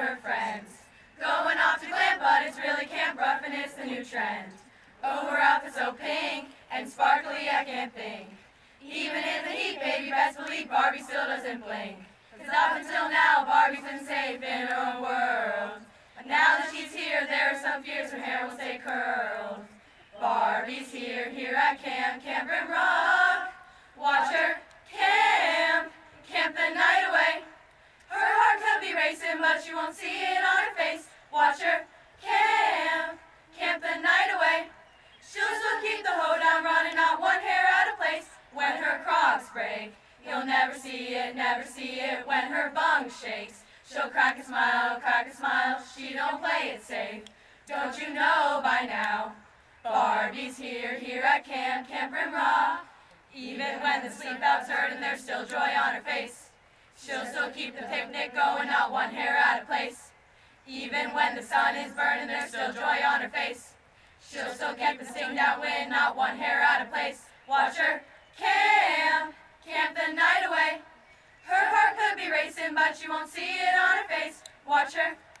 her friends. Going off to glam, but it's really Camp Rough and it's the new trend. Oh, her outfit's so pink and sparkly, I can't think. Even in the heat, baby, best believe Barbie still doesn't blink. Cause up until now, Barbie's been safe in her own world. But now that she's here, there are some fears her hair will stay curled. Barbie's here, here at camp, Camp won't see it on her face. Watch her camp, camp the night away. She'll still keep the hoe down, running not one hair out of place. When her crocs break, you'll never see it, never see it. When her bung shakes, she'll crack a smile, crack a smile. She don't play it safe. Don't you know by now? Barbie's here, here at camp, Camp Rim Rock. Even when the sleep out's heard and there's still joy on her face. She'll still keep the picnic going, not one hair. Even when the sun is burning, there's still joy on her face. She'll still keep the sing down wind, not one hair out of place. Watch her camp, camp the night away. Her heart could be racing, but you won't see it on her face. Watch her